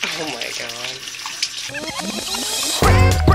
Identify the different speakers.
Speaker 1: Oh my god.